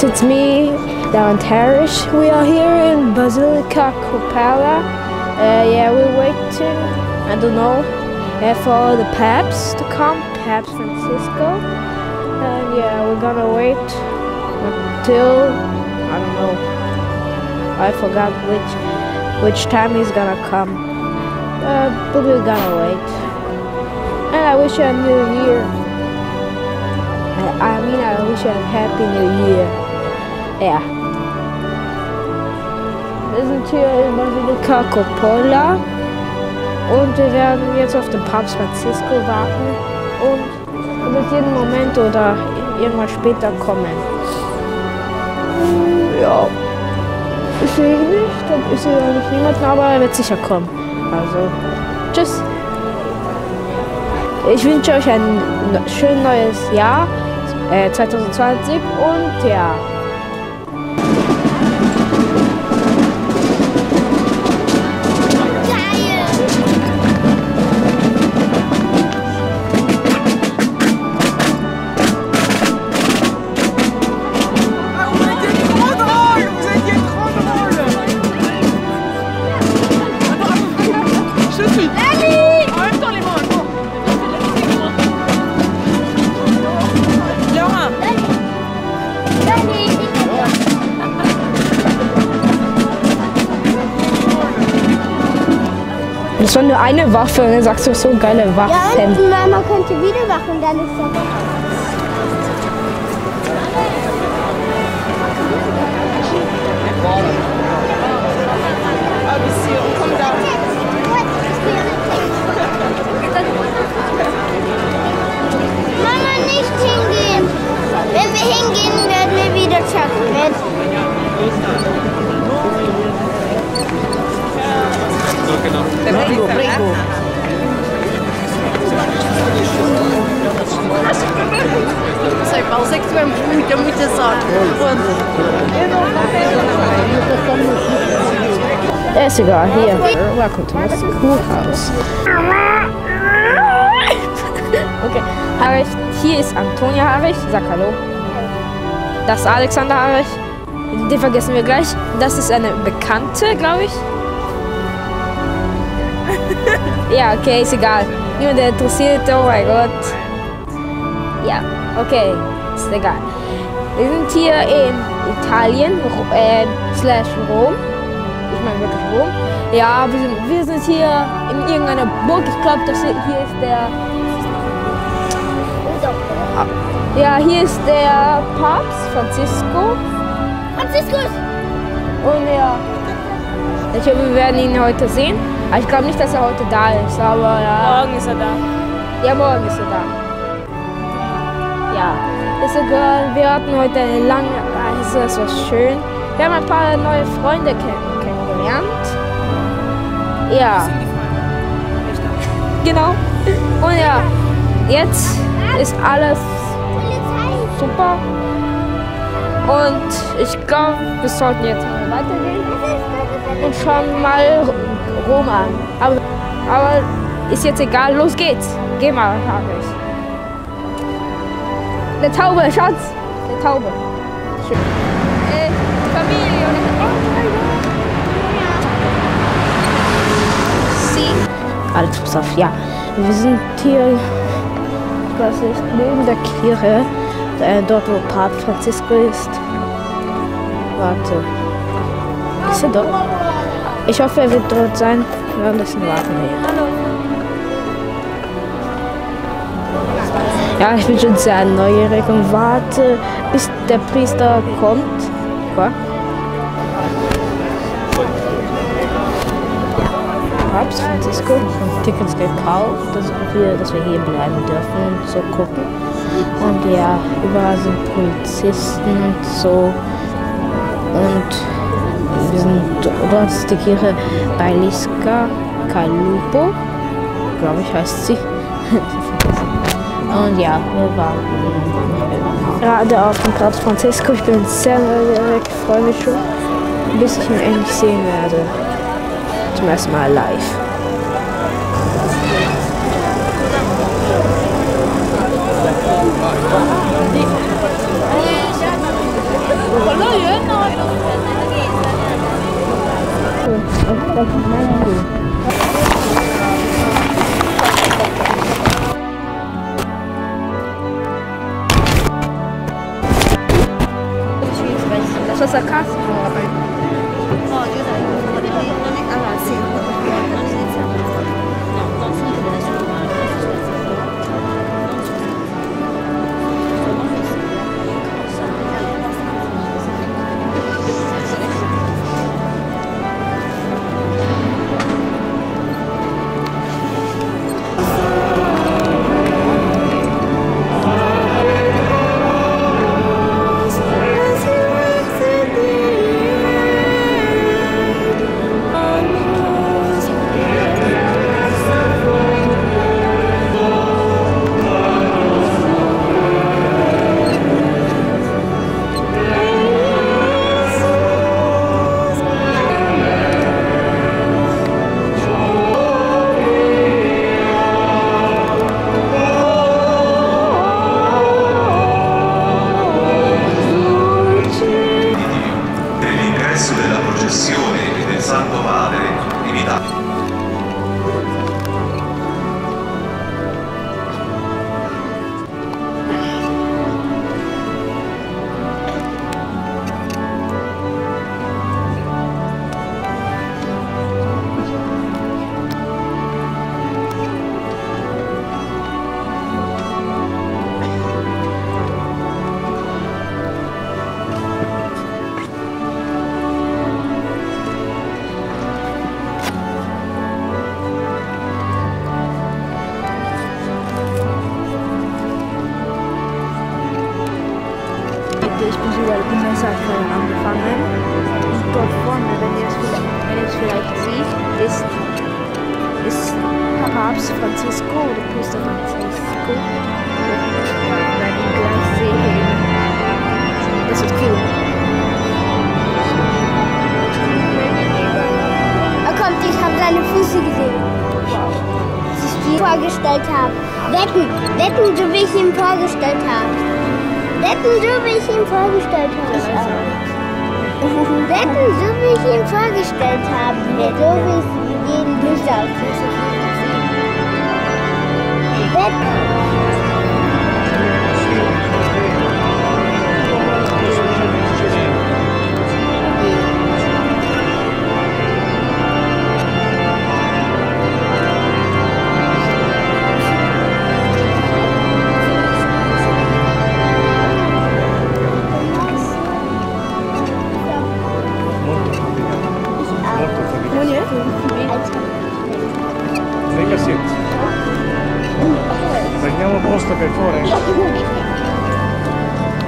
guys, it's me, Darren Parrish. We are here in Basilica Copala. Uh, yeah, we're waiting, I don't know, uh, for the Paps to come, Paps Francisco. And yeah, we're gonna wait until, I don't know, I forgot which, which time he's gonna come. Uh, but we're gonna wait. And I wish you a new year. I mean, I wish you a happy new year. Ja. Wir sind hier in Basilika Coppola und wir werden jetzt auf den Papst Francisco warten und er wird jeden Moment oder irgendwann später kommen. Ja. Ich sehe nicht, ich sehe auch nicht niemanden, aber er wird sicher kommen. Also, tschüss. Ich wünsche euch ein schönes neues Jahr äh, 2020 und ja. Das war nur eine Waffe und dann sagst du so geile Ja, Waffen. und Mama könnte wieder machen, dann ist er Ist egal, hier. Welcome to my schoolhouse. Okay, Harich, hier ist Antonia Harich, sag Hallo. Das ist Alexander Harich, den vergessen wir gleich. Das ist eine Bekannte, glaube ich. Ja, okay, ist egal. Niemand interessiert, oh mein Gott. Ja, okay, ist egal. Wir sind hier in Italien, äh, slash Rom. Ich meine wirklich Rom. Ja, wir sind, wir sind hier in irgendeiner Burg. Ich glaube, das hier hier ist der. Ja, hier ist der Papst Francisco. Franziskus! Und ja, ich hoffe, wir werden ihn heute sehen. Aber ich glaube nicht, dass er heute da ist. Aber ja. Morgen ist er da. Ja, morgen ist er da. Ja, ist egal. Wir hatten heute eine lange Reise, es war schön. Wir haben ein paar neue Freunde kenn kennengelernt. Ja. Genau. Und ja, jetzt ist alles super. Und ich glaube, wir sollten jetzt mal weitergehen und schauen mal Rom an. Aber, aber ist jetzt egal, los geht's. Geh mal, ich. Eine Taube, Schatz. Eine Taube. Schön. Äh, Familie pass auf, ja. Wir sind hier, ich weiß nicht, neben der Kirche, äh, dort wo Papst Francisco ist. Warte. Ist er dort? Ich hoffe, er wird dort sein. Wir bisschen warten. Hallo. Ja, ich bin schon sehr neugierig und warte, bis der Priester kommt. Ja. Papst Francisco haben Tickets gekauft, dass wir, dass wir hier bleiben dürfen und so gucken. Und ja, überall sind Polizisten und so. Und wir sind, dort ist die Kirche Bailiska Kalupo, glaube ich heißt sie. Und ja, wir waren gerade auf dem Platz Francisco. Ich bin sehr neugierig, freue mich schon, bis ich ihn endlich sehen werde. Zum ersten Mal live. Oh, Papst Francisco oder Priester Francisco. Werden ihn gleich sehen. Das wird cool. Er kommt, ich habe seine Füße gesehen. Als ich ihn vorgestellt habe. Wetten, wetten, so wie ich ihn vorgestellt habe. Wetten, so wie ich ihn vorgestellt habe. Wetten, so wie ich ihn vorgestellt habe. So wie es jeden Bücher aussieht. Wetten. questo per favore.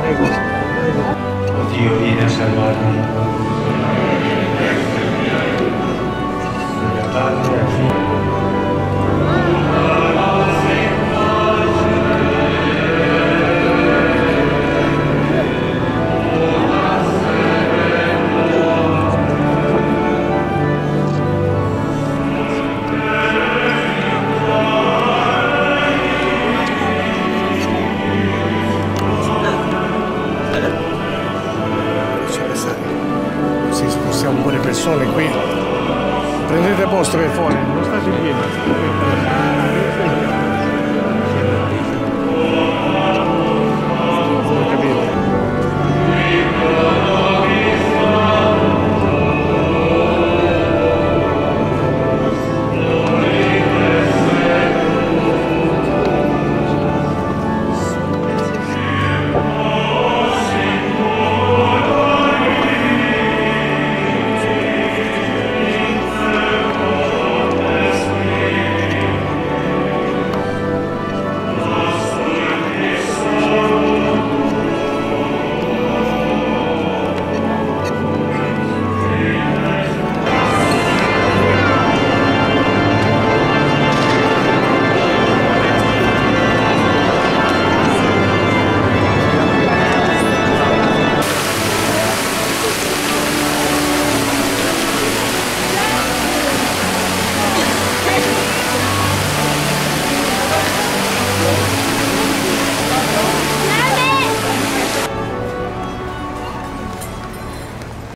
Prego. Oddio, vieni a salvarmi. Persone qui. Prendete posto per favore, non state in piedi.